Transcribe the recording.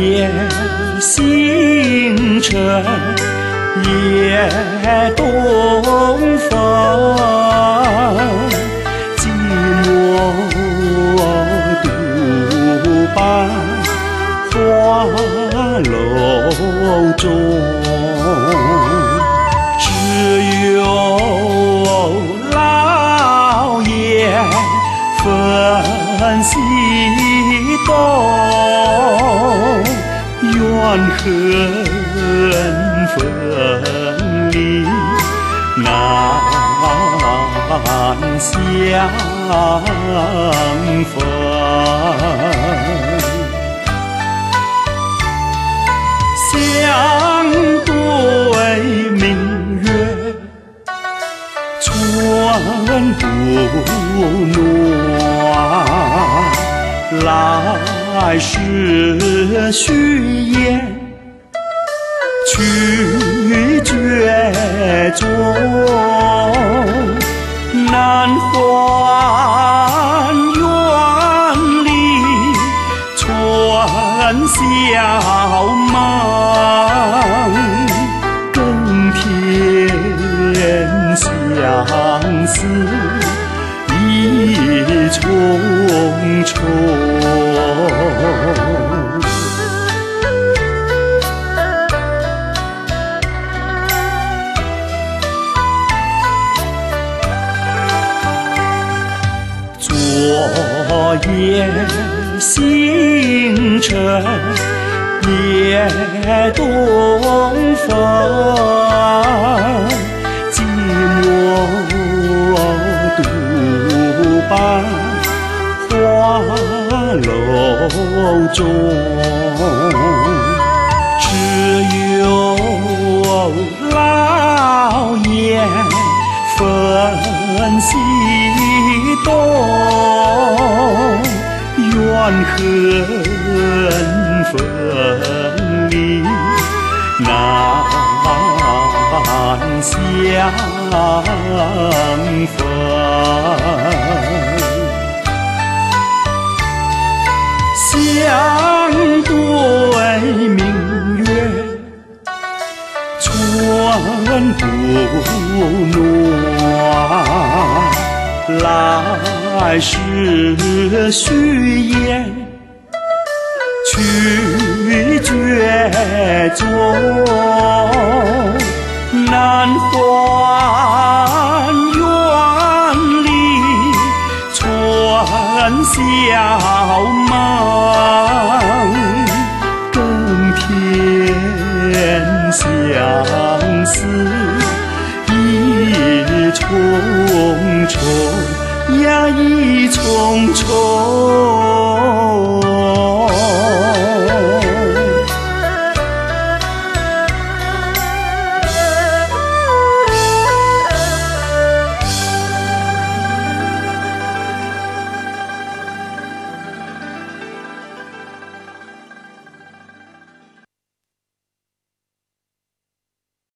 夜星辰，夜东风，寂寞独伴花楼中。恨分离，难相逢。相对明月，春不暖。来世虚言，去绝踪，难还远离春宵梦，更添相思意重重。昨夜星辰夜东风，中，只有老燕分西东，怨恨分离难相逢。相对明月，春不暖。来世虚言，去绝中，难还远离春宵梦，重重呀，一重重。